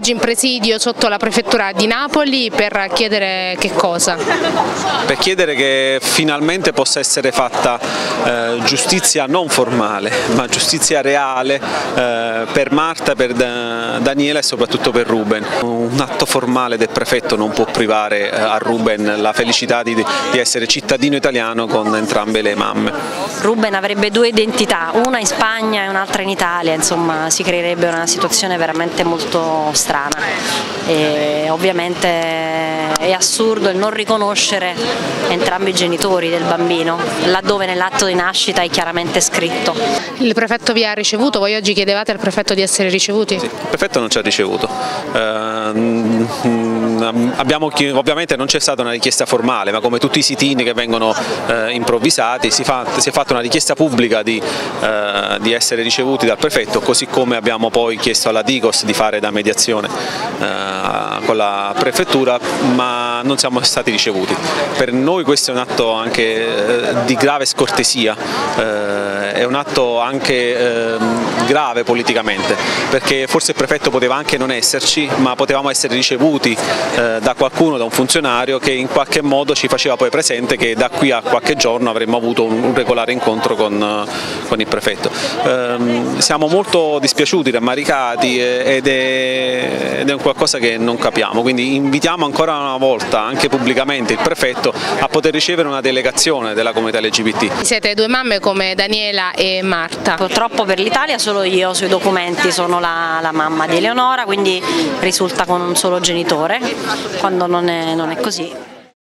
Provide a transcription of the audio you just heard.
oggi in presidio sotto la prefettura di Napoli per chiedere che cosa? Per chiedere che finalmente possa essere fatta eh, giustizia non formale ma giustizia reale eh, per Marta, per Daniela e soprattutto per Ruben. Un atto formale del prefetto non può privare eh, a Ruben la felicità di, di essere cittadino italiano con entrambe le mamme. Ruben avrebbe due identità, una in Spagna e un'altra in Italia, insomma si creerebbe una situazione veramente molto strana e ovviamente è assurdo il non riconoscere entrambi i genitori del bambino, laddove nell'atto di nascita è chiaramente scritto. Il prefetto vi ha ricevuto, voi oggi chiedevate al prefetto di essere ricevuti? Sì, il prefetto non ci ha ricevuto. Uh, abbiamo, ovviamente non c'è stata una richiesta formale, ma come tutti i sitini che vengono uh, improvvisati si, fa, si, è fatta una richiesta pubblica di, uh, di, essere ricevuti dal prefetto, così come abbiamo poi chiesto alla Digos di fare da mediazione con la prefettura, ma non siamo stati ricevuti. Per noi questo è un atto anche di grave scortesia, è un atto anche ehm, grave politicamente, perché forse il prefetto poteva anche non esserci, ma potevamo essere ricevuti eh, da qualcuno, da un funzionario che in qualche modo ci faceva poi presente che da qui a qualche giorno avremmo avuto un, regolare incontro con, eh, con il prefetto. Ehm, siamo molto dispiaciuti, rammaricati ed è, ed è qualcosa che non capiamo, quindi invitiamo ancora una volta, anche pubblicamente, il prefetto a poter ricevere una delegazione della comunità LGBT. Siete due mamme come Daniela e Marta. Purtroppo per l'Italia solo io sui documenti sono la, la, mamma di Eleonora, quindi risulta con un solo genitore, quando non è, non è così.